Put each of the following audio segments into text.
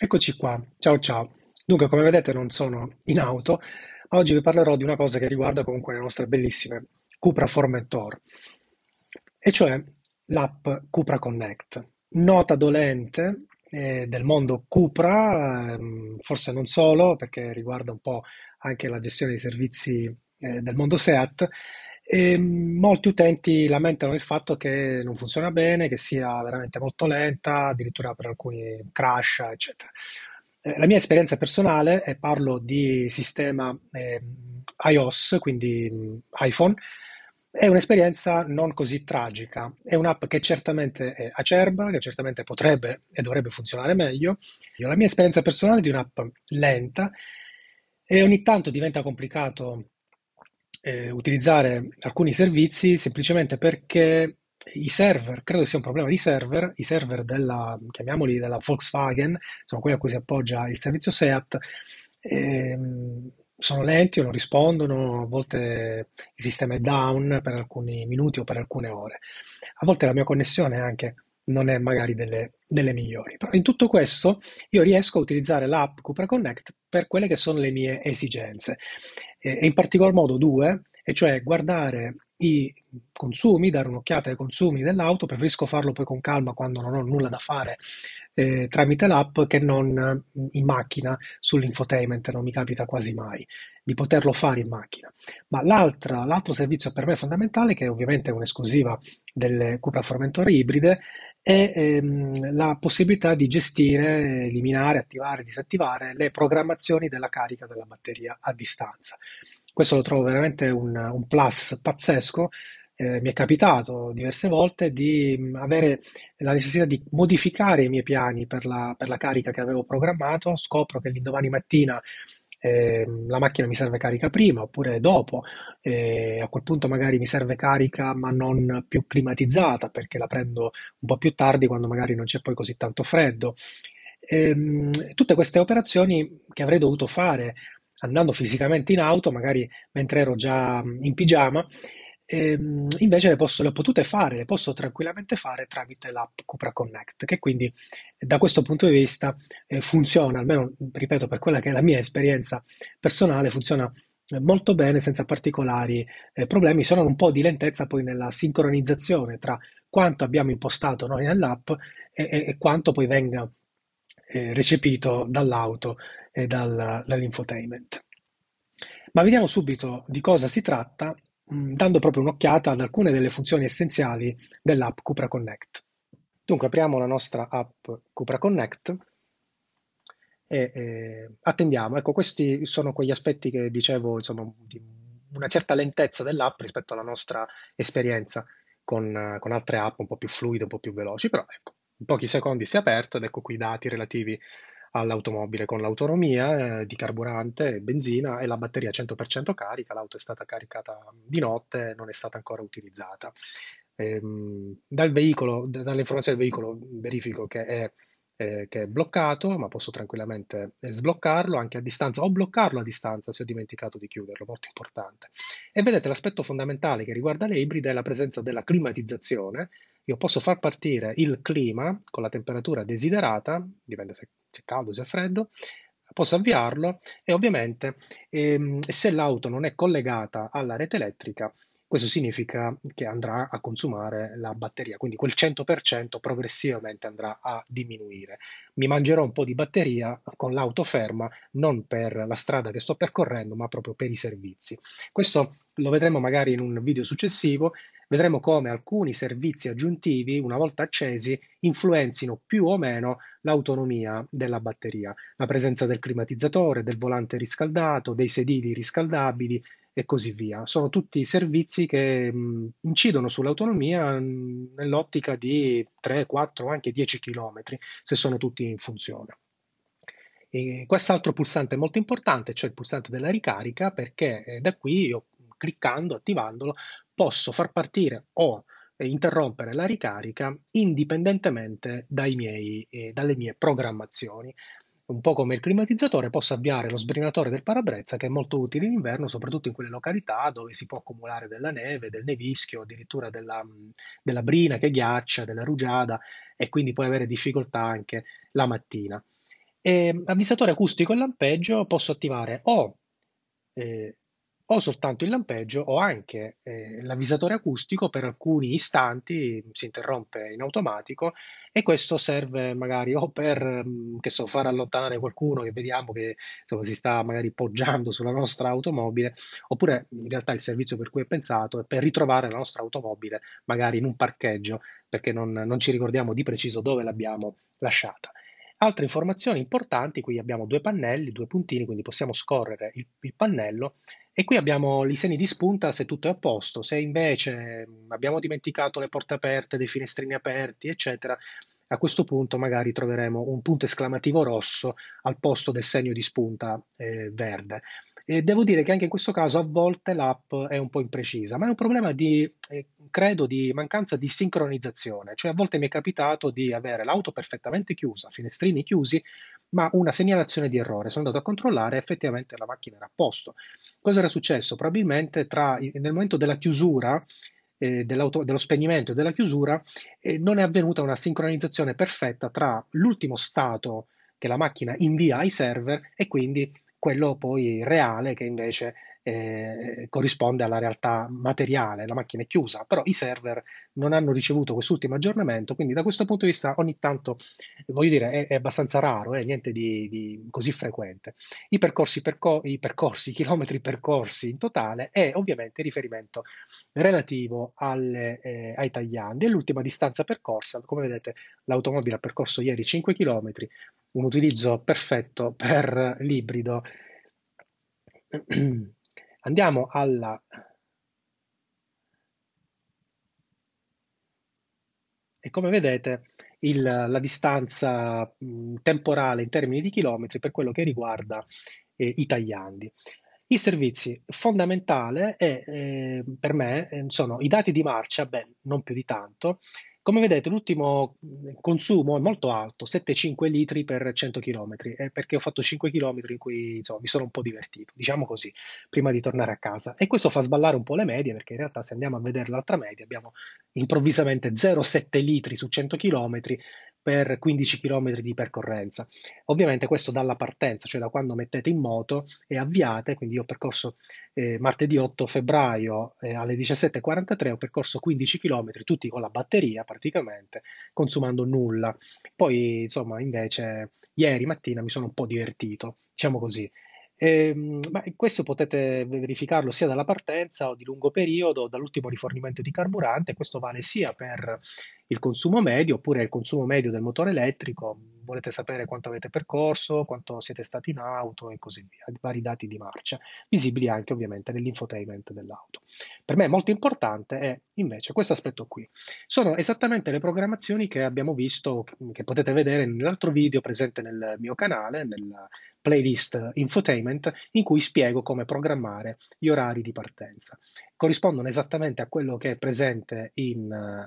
Eccoci qua, ciao ciao. Dunque, come vedete non sono in auto, ma oggi vi parlerò di una cosa che riguarda comunque le nostre bellissime Cupra Formentor, e cioè l'app Cupra Connect. Nota dolente eh, del mondo Cupra, ehm, forse non solo, perché riguarda un po' anche la gestione dei servizi eh, del mondo SEAT, e molti utenti lamentano il fatto che non funziona bene, che sia veramente molto lenta, addirittura per alcuni crash, eccetera. Eh, la mia esperienza personale, e parlo di sistema eh, iOS, quindi mh, iPhone, è un'esperienza non così tragica. È un'app che certamente è acerba, che certamente potrebbe e dovrebbe funzionare meglio. Io, la mia esperienza personale è di un'app lenta e ogni tanto diventa complicato eh, utilizzare alcuni servizi semplicemente perché i server, credo sia un problema di server, i server della, chiamiamoli della Volkswagen, sono quelli a cui si appoggia il servizio SEAT, ehm, sono lenti o non rispondono, a volte il sistema è down per alcuni minuti o per alcune ore. A volte la mia connessione anche non è magari delle, delle migliori. Però in tutto questo io riesco a utilizzare l'app Cupra Connect per quelle che sono le mie esigenze e in particolar modo due, e cioè guardare i consumi, dare un'occhiata ai consumi dell'auto, preferisco farlo poi con calma quando non ho nulla da fare eh, tramite l'app che non in macchina sull'infotainment, non mi capita quasi mai di poterlo fare in macchina. Ma l'altro servizio per me fondamentale, che ovviamente è un'esclusiva delle Cupra Formentor ibride, è ehm, la possibilità di gestire, eliminare, attivare, disattivare le programmazioni della carica della batteria a distanza. Questo lo trovo veramente un, un plus pazzesco. Eh, mi è capitato diverse volte di avere la necessità di modificare i miei piani per la, per la carica che avevo programmato. Scopro che l'indomani mattina eh, la macchina mi serve carica prima oppure dopo, eh, a quel punto magari mi serve carica ma non più climatizzata perché la prendo un po' più tardi quando magari non c'è poi così tanto freddo. Ehm, tutte queste operazioni che avrei dovuto fare andando fisicamente in auto, magari mentre ero già in pigiama, Ehm, invece le, posso, le ho potute fare, le posso tranquillamente fare tramite l'app Cupra Connect, che quindi da questo punto di vista eh, funziona, almeno ripeto per quella che è la mia esperienza personale, funziona eh, molto bene senza particolari eh, problemi, sono un po' di lentezza poi nella sincronizzazione tra quanto abbiamo impostato noi nell'app e, e, e quanto poi venga eh, recepito dall'auto e dal, dall'infotainment. Ma vediamo subito di cosa si tratta dando proprio un'occhiata ad alcune delle funzioni essenziali dell'app Cupra Connect. Dunque apriamo la nostra app Cupra Connect e eh, attendiamo. Ecco, questi sono quegli aspetti che dicevo, insomma, di una certa lentezza dell'app rispetto alla nostra esperienza con, con altre app un po' più fluide, un po' più veloci, però ecco, in pochi secondi si è aperto ed ecco qui i dati relativi all'automobile con l'autonomia eh, di carburante benzina e la batteria 100% carica, l'auto è stata caricata di notte, non è stata ancora utilizzata. Ehm, dal veicolo, dalle informazioni del veicolo verifico che è, eh, che è bloccato, ma posso tranquillamente eh, sbloccarlo anche a distanza o bloccarlo a distanza se ho dimenticato di chiuderlo, molto importante. E vedete l'aspetto fondamentale che riguarda le ibride è la presenza della climatizzazione. Io posso far partire il clima con la temperatura desiderata, dipende se c'è caldo, se freddo, posso avviarlo e ovviamente ehm, se l'auto non è collegata alla rete elettrica, questo significa che andrà a consumare la batteria, quindi quel 100% progressivamente andrà a diminuire. Mi mangerò un po' di batteria con l'auto ferma, non per la strada che sto percorrendo, ma proprio per i servizi. Questo lo vedremo magari in un video successivo vedremo come alcuni servizi aggiuntivi, una volta accesi, influenzino più o meno l'autonomia della batteria, la presenza del climatizzatore, del volante riscaldato, dei sedili riscaldabili e così via. Sono tutti servizi che mh, incidono sull'autonomia mh, nell'ottica di 3, 4, anche 10 km, se sono tutti in funzione. E quest'altro pulsante è molto importante, cioè il pulsante della ricarica, perché eh, da qui io cliccando, attivandolo, posso far partire o interrompere la ricarica indipendentemente miei, eh, dalle mie programmazioni. un po' come il climatizzatore, posso avviare lo sbrinatore del parabrezza che è molto utile in inverno, soprattutto in quelle località dove si può accumulare della neve, del nevischio, addirittura della, della brina che ghiaccia, della rugiada e quindi puoi avere difficoltà anche la mattina. E, avvisatore acustico e lampeggio posso attivare o eh, o soltanto il lampeggio o anche eh, l'avvisatore acustico per alcuni istanti si interrompe in automatico e questo serve magari o per mm, so, far allontanare qualcuno che vediamo che insomma, si sta magari poggiando sulla nostra automobile, oppure in realtà il servizio per cui è pensato è per ritrovare la nostra automobile magari in un parcheggio perché non, non ci ricordiamo di preciso dove l'abbiamo lasciata. Altre informazioni importanti, qui abbiamo due pannelli, due puntini, quindi possiamo scorrere il, il pannello e qui abbiamo i segni di spunta se tutto è a posto, se invece abbiamo dimenticato le porte aperte, dei finestrini aperti, eccetera, a questo punto magari troveremo un punto esclamativo rosso al posto del segno di spunta eh, verde. E devo dire che anche in questo caso a volte l'app è un po' imprecisa, ma è un problema di, eh, credo, di mancanza di sincronizzazione. Cioè a volte mi è capitato di avere l'auto perfettamente chiusa, finestrini chiusi, ma una segnalazione di errore. Sono andato a controllare e effettivamente la macchina era a posto. Cosa era successo? Probabilmente tra, nel momento della chiusura eh, dello spegnimento e della chiusura eh, non è avvenuta una sincronizzazione perfetta tra l'ultimo stato che la macchina invia ai server e quindi quello poi reale che invece eh, corrisponde alla realtà materiale, la macchina è chiusa, però i server non hanno ricevuto quest'ultimo aggiornamento, quindi da questo punto di vista ogni tanto, voglio dire, è, è abbastanza raro, è eh, niente di, di, così frequente. I percorsi, perco- i percorsi, i chilometri percorsi in totale e ovviamente riferimento relativo alle, eh, ai tagliandi e l'ultima distanza percorsa, come vedete l'automobile ha percorso ieri 5 km, un utilizzo perfetto per l'ibrido. Andiamo alla e come vedete il, la distanza mh, temporale in termini di chilometri per quello che riguarda eh, i tagliandi. I servizi fondamentale è, eh, per me eh, sono i dati di marcia, beh, non più di tanto, come vedete l'ultimo consumo è molto alto, 7-5 litri per 100 km, eh, perché ho fatto 5 km in cui insomma, mi sono un po' divertito, diciamo così, prima di tornare a casa. E questo fa sballare un po' le medie, perché in realtà se andiamo a vedere l'altra media abbiamo improvvisamente 0,7 litri su 100 km per 15 km di percorrenza. Ovviamente questo dalla partenza, cioè da quando mettete in moto e avviate, quindi io ho percorso eh, martedì 8 febbraio eh, alle 17.43, ho percorso 15 km, tutti con la batteria praticamente, consumando nulla. Poi insomma invece ieri mattina mi sono un po' divertito, diciamo così. E, ehm, ma questo potete verificarlo sia dalla partenza o di lungo periodo, dall'ultimo rifornimento di carburante, questo vale sia per il consumo medio oppure il consumo medio del motore elettrico, volete sapere quanto avete percorso, quanto siete stati in auto e così via, vari dati di marcia, visibili anche ovviamente nell'infotainment dell'auto. Per me molto importante è invece questo aspetto qui. Sono esattamente le programmazioni che abbiamo visto, che potete vedere nell'altro video presente nel mio canale, nella playlist infotainment, in cui spiego come programmare gli orari di partenza. Corrispondono esattamente a quello che è presente in,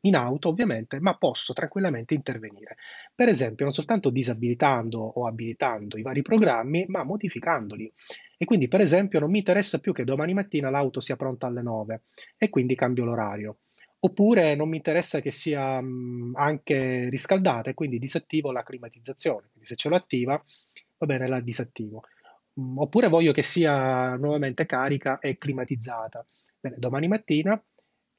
in auto auto ovviamente, ma posso tranquillamente intervenire. Per esempio, non soltanto disabilitando o abilitando i vari programmi, ma modificandoli. E quindi, per esempio, non mi interessa più che domani mattina l'auto sia pronta alle 9 e quindi cambio l'orario. Oppure non mi interessa che sia mh, anche riscaldata e quindi disattivo la climatizzazione. Quindi se ce l'ho attiva, va bene, la disattivo. oppure voglio che sia nuovamente carica e climatizzata. Bene, domani mattina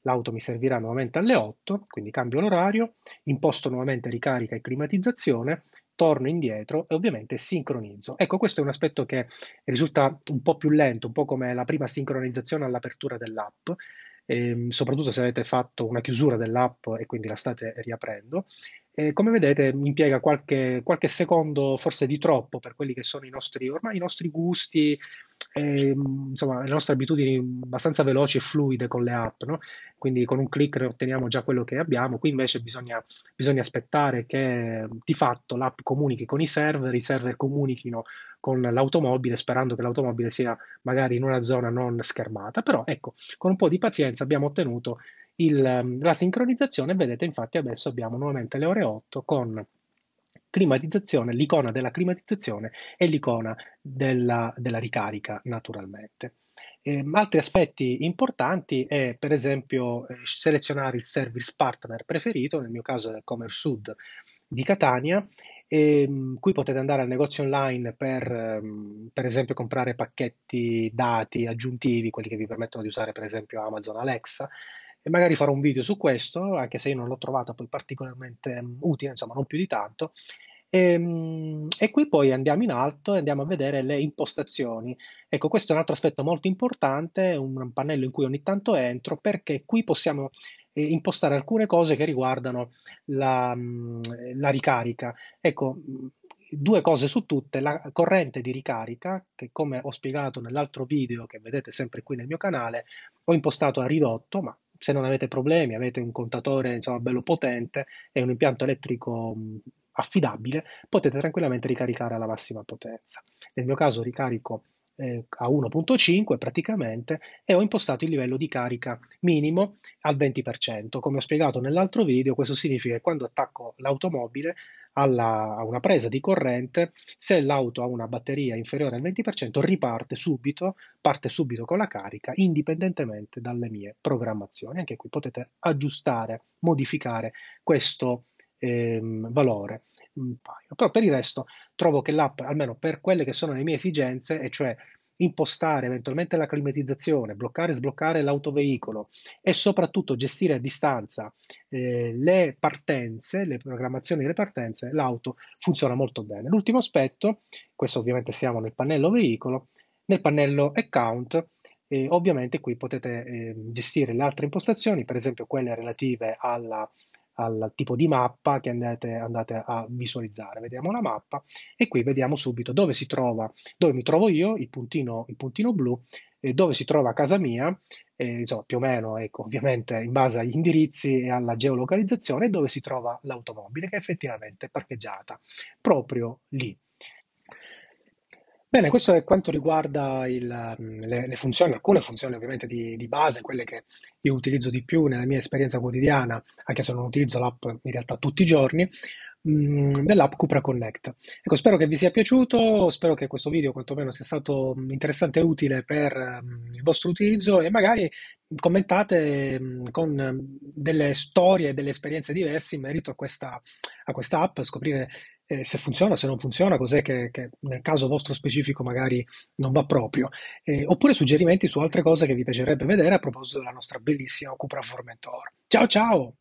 L'auto mi servirà nuovamente alle 8, quindi cambio l'orario, imposto nuovamente ricarica e climatizzazione, torno indietro e ovviamente sincronizzo. Ecco, questo è un aspetto che risulta un po' più lento, un po' come la prima sincronizzazione all'apertura dell'app, ehm, soprattutto se avete fatto una chiusura dell'app e quindi la state riaprendo. E come vedete impiega qualche, qualche secondo, forse di troppo, per quelli che sono i nostri, ormai i nostri gusti, e, insomma, le nostre abitudini abbastanza veloci e fluide con le app, no? Quindi con un clic otteniamo già quello che abbiamo. Qui invece bisogna, bisogna aspettare che di fatto l'app comunichi con i server, i server comunichino con l'automobile, sperando che l'automobile sia magari in una zona non schermata. Però ecco, con un po' di pazienza abbiamo ottenuto il, la sincronizzazione. Vedete, infatti, adesso abbiamo nuovamente le ore 8 con climatizzazione, l'icona della climatizzazione e l'icona della, della ricarica naturalmente. Eh, altri aspetti importanti è per esempio eh, selezionare il service partner preferito, nel mio caso è il Commerce Sud di Catania, e, mh, qui potete andare al negozio online per, ehm, per esempio comprare pacchetti dati aggiuntivi, quelli che vi permettono di usare per esempio Amazon Alexa, e magari farò un video su questo, anche se io non l'ho trovata poi particolarmente mh, utile, insomma non più di tanto. E, mh, e qui poi andiamo in alto e andiamo a vedere le impostazioni. Ecco, questo è un altro aspetto molto importante, un pannello in cui ogni tanto entro, perché qui possiamo eh, impostare alcune cose che riguardano la, mh, la ricarica. Ecco, mh, due cose su tutte, la corrente di ricarica, che come ho spiegato nell'altro video che vedete sempre qui nel mio canale, ho impostato a ridotto, ma se non avete problemi, avete un contatore insomma, bello potente e un impianto elettrico affidabile, potete tranquillamente ricaricare alla massima potenza. Nel mio caso ricarico eh, a 1.5 praticamente e ho impostato il livello di carica minimo al 20%. Come ho spiegato nell'altro video, questo significa che quando attacco l'automobile alla, a una presa di corrente, se l'auto ha una batteria inferiore al 20%, riparte subito, parte subito con la carica, indipendentemente dalle mie programmazioni. Anche qui potete aggiustare, modificare questo ehm, valore. Però per il resto trovo che l'app, almeno per quelle che sono le mie esigenze, e cioè impostare eventualmente la climatizzazione, bloccare e sbloccare l'autoveicolo e soprattutto gestire a distanza eh, le partenze, le programmazioni delle partenze, l'auto funziona molto bene. L'ultimo aspetto, questo ovviamente siamo nel pannello veicolo, nel pannello account, eh, ovviamente qui potete eh, gestire le altre impostazioni, per esempio quelle relative alla al tipo di mappa che andate, andate, a visualizzare. Vediamo la mappa e qui vediamo subito dove si trova, dove mi trovo io, il puntino, il puntino blu, e dove si trova casa mia, eh, insomma, più o meno, ecco, ovviamente in base agli indirizzi e alla geolocalizzazione, dove si trova l'automobile che effettivamente è parcheggiata proprio lì. Bene, questo è quanto riguarda il, mm, le, le funzioni, alcune funzioni ovviamente di, di base, quelle che io utilizzo di più nella mia esperienza quotidiana, anche se non utilizzo l'app in realtà tutti i giorni, mh, dell'app Cupra Connect. Ecco, spero che vi sia piaciuto, spero che questo video quantomeno sia stato interessante e utile per um, il vostro utilizzo e magari commentate um, con delle storie e delle esperienze diverse in merito a questa, a questa app, scoprire eh, se funziona, se non funziona, cos'è che, che, nel caso vostro specifico magari non va proprio, eh, oppure suggerimenti su altre cose che vi piacerebbe vedere a proposito della nostra bellissima Cupra Formentor. Ciao ciao!